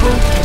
double.